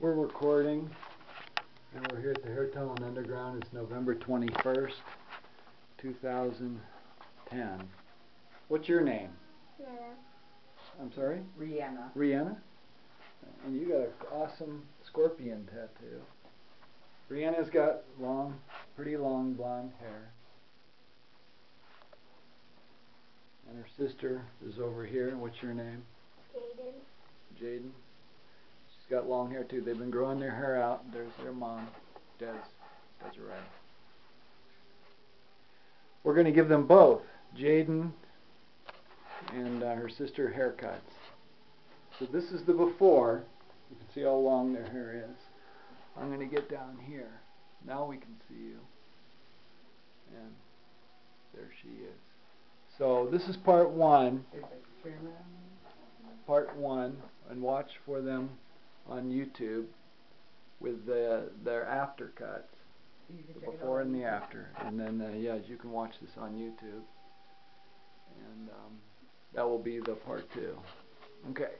We're recording, and we're here at the Hair Talent Underground. It's November 21st, 2010. What's your name? Yeah. I'm sorry? Breanna. Breanna? And you got an awesome scorpion tattoo. Breanna's got long, pretty long blonde hair. And her sister is over here. What's your name? Jadeon. Jadeon. Got long hair too. They've been growing their hair out. There's their mom, Des, Desiree. We're going to give them both, Jadeon and uh, her sister, haircuts. So this is the before. You can see how long their hair is. I'm going to get down here. Now we can see you. And there she is. So this is part one part one and watch for them on YouTube with the, their after cuts, the before and the after. And then, uh, yeah, you can watch this on YouTube. And um, that will be the part two. Okay.